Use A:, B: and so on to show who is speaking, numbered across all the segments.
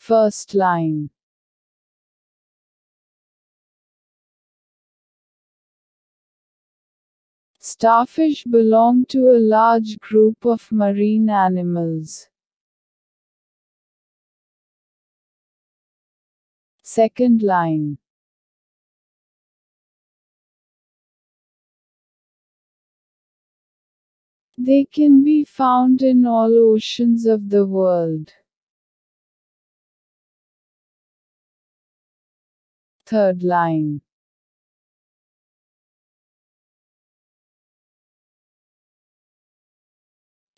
A: First line. Starfish belong to a large group of marine animals. Second line. They can be found in all oceans of the world. Third line.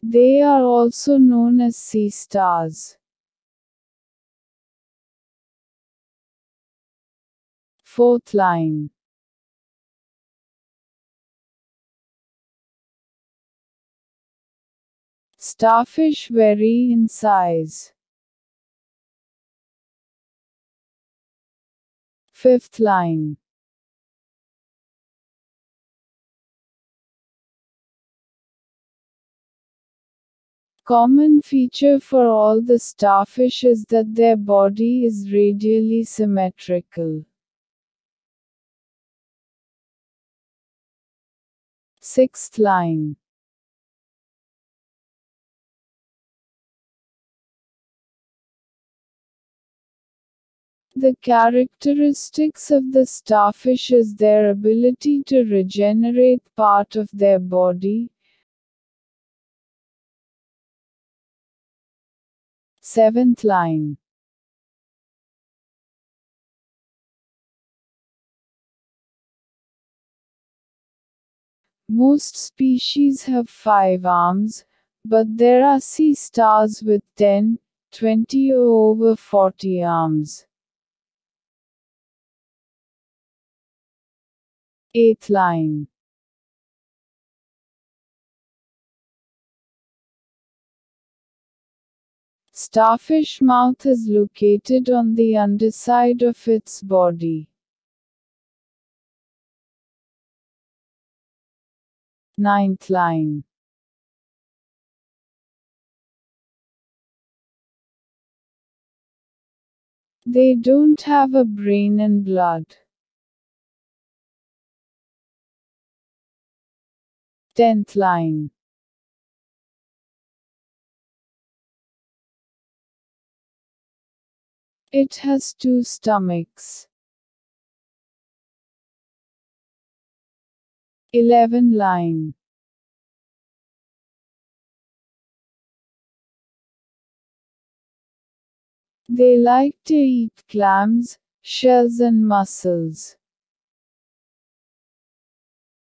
A: They are also known as sea stars. Fourth line. Starfish vary in size. Fifth line. Common feature for all the starfish is that their body is radially symmetrical. Sixth line. The characteristics of the starfish is their ability to regenerate part of their body. Seventh line. Most species have five arms, but there are sea stars with 10, 20 or over 40 arms. Eighth line. Starfish mouth is located on the underside of its body. Ninth line. They don't have a brain and blood. Tenth line. It has two stomachs. 11 line. They like to eat clams, shells and mussels.